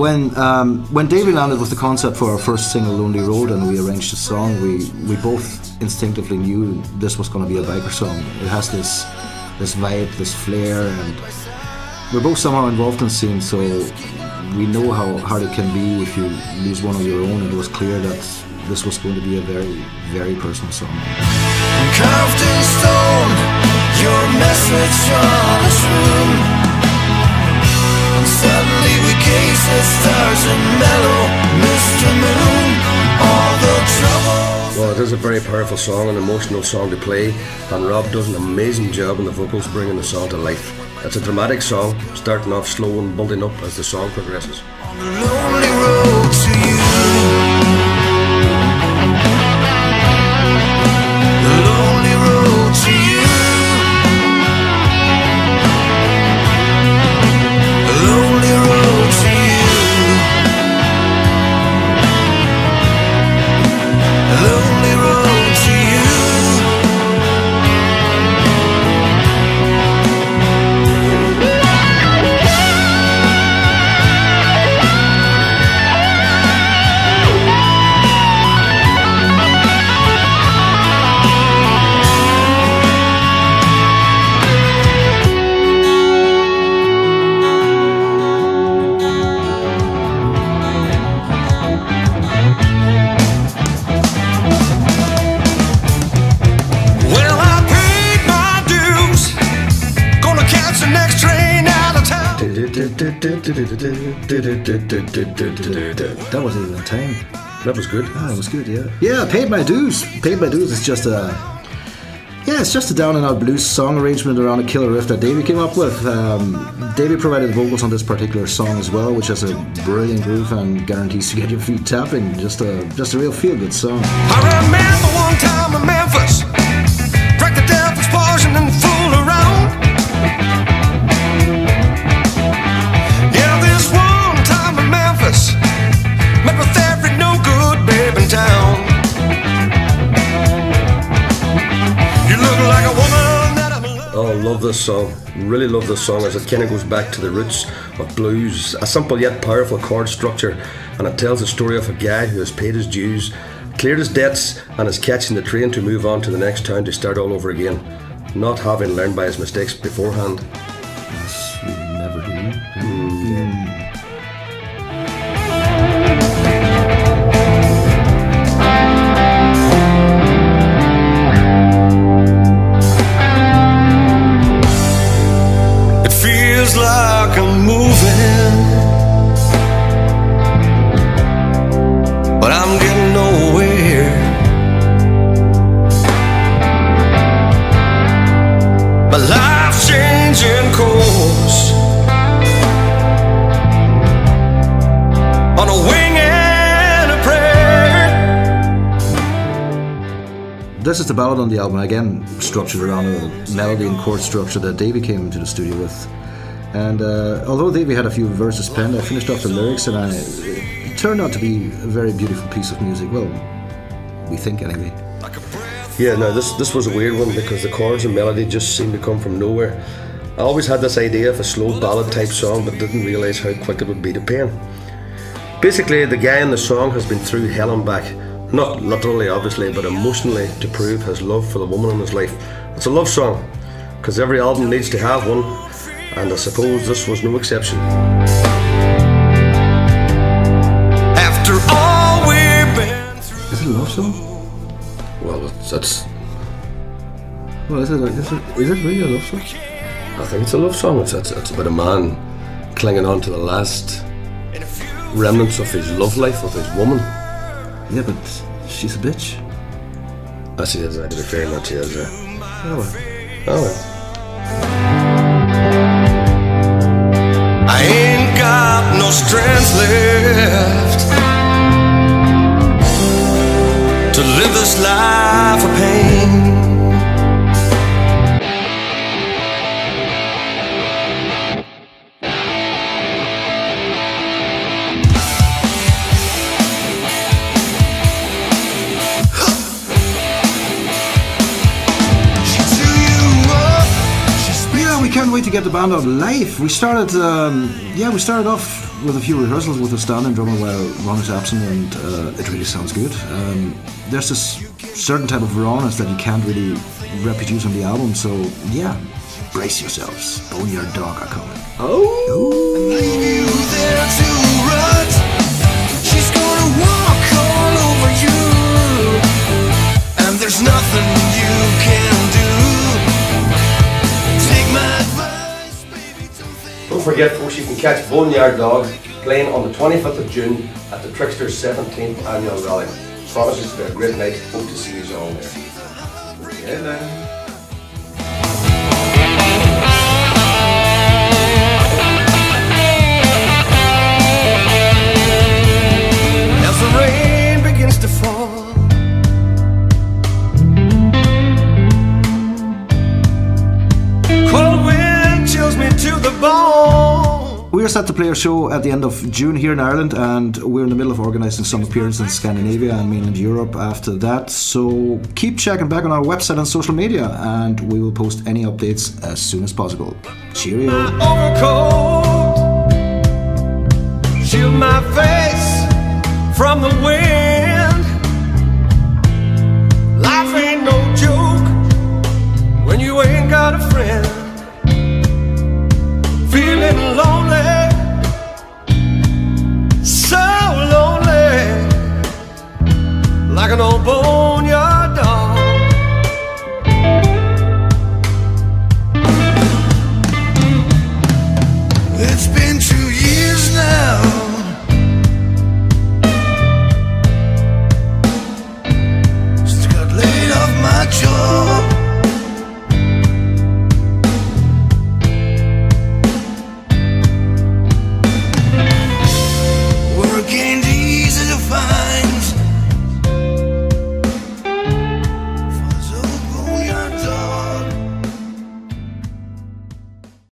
when um, when Davy landed with the concept for our first single, "Lonely Road," and we arranged the song, we we both instinctively knew this was going to be a biker song. It has this this vibe, this flair, and we're both somehow involved in the scene, so we know how hard it can be if you lose one of your own. It was clear that this was going to be a very very personal song. Is a very powerful song, an emotional song to play, and Rob does an amazing job on the vocals bringing the song to life. It's a dramatic song, starting off slow and building up as the song progresses. That wasn't even a time. That was good. Ah, it was good, yeah. Yeah, paid my dues. Paid my dues is just a. Yeah, it's just a down and out blues song arrangement around a killer riff that Davy came up with. Um, Davy provided vocals on this particular song as well, which has a brilliant groove and guarantees to get your feet tapping. Just a just a real feel good song. I remember one time in Memphis, drank the devil's poison and fooled around. Love. This song. Really love this song as it kind of goes back to the roots of blues. A simple yet powerful chord structure, and it tells the story of a guy who has paid his dues, cleared his debts, and is catching the train to move on to the next town to start all over again, not having learned by his mistakes beforehand. This is the ballad on the album, again structured around a melody and chord structure that Davy came into the studio with. And uh, although Davy had a few verses penned, I finished off the lyrics and I, it turned out to be a very beautiful piece of music. Well, we think anyway. Yeah, no, this this was a weird one because the chords and melody just seemed to come from nowhere. I always had this idea of a slow ballad type song, but didn't realise how quick it would be to pen. Basically, the guy in the song has been through hell and back. Not literally, obviously, but emotionally to prove his love for the woman in his life. It's a love song, because every album needs to have one, and I suppose this was no exception. After all we've been through. Is it a love song? Well, it's, it's Well, is it, is it, is it really a love song? I think it's a love song. It's, it's, it's about a man clinging on to the last remnants of his love life with his woman. Yeah, but she's a bitch. As he is, I to be fair, not she is. Uh, Oh, well. oh well. I ain't got no strength left to live this life of pain. Can't wait to get the band out live. We started, um, yeah, we started off with a few rehearsals with a standing drummer while Ron is absent, and uh, it really sounds good. Um, there's this certain type of rawness that you can't really reproduce on the album, so yeah, brace yourselves. Boneyard Dog are coming. Oh. Leave don't forget, folks, you can catch Boneyard Dog playing on the 25th of June at the Trickster's 17th annual rally. Promises to be a great night. Hope to see you all there. Yeah, bone. We are set to play show at the end of June here in Ireland, and we're in the middle of organising some appearances in Scandinavia and mainland Europe after that. So keep checking back on our website and social media, and we will post any updates as soon as possible. Cheerio! the ain't got a friend. Feeling lonely, an old boneyard